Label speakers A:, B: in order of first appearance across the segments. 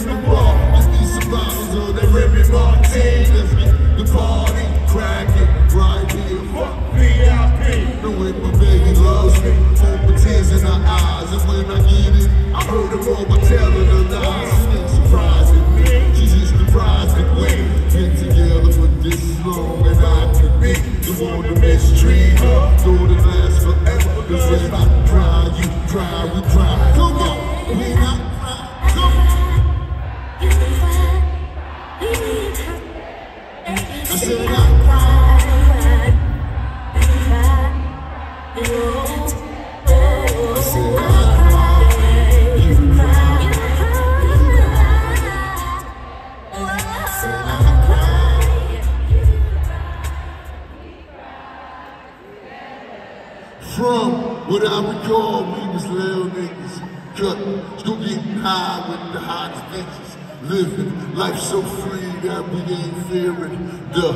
A: in the bar. Need some bottles of that Remy Martin. Let's get the party cracking right here. Fuck VIP. Knowing my baby loves me. Open tears in her eyes, and when I get it, I heard her all by telling her lies. Surprising me. She's just surprised that we been together for this long, and I could be the one to mistreat her. Though it lasts forever. Cause if I cry, you cry, we cry. Come on, From what I recall, we was little niggas cut, still getting high with the hottest bitches. Living life so free that we ain't fearing the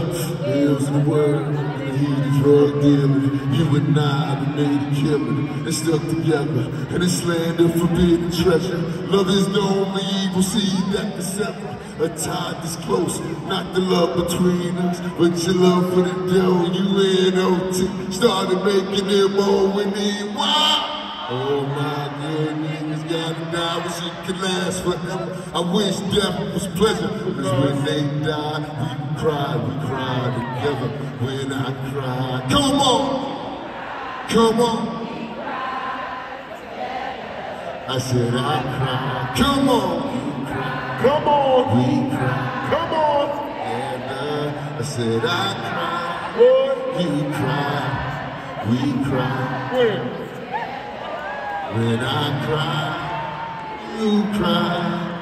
A: ills of the world. And he drug dealing. You and I, we made a killing and stuck together in this land of forbidden treasure. Love is the only evil seed that can sever. A tie this close, not the love between us, but your love for the dough. You and OT started making them all we need. Why? Oh my good niggas wish it could last forever. I wish death was pleasure, cause when they die, we cry, we cry together. When I cry, come on, come on. I said I cry, come on,
B: Come on,
A: we cry.
B: come on,
A: And uh, I said I cry,
B: boy.
A: you cry, we cry.
B: Win.
A: When I cry, you cry.